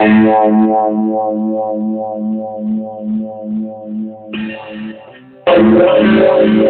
nga nga nga nga nga nga nga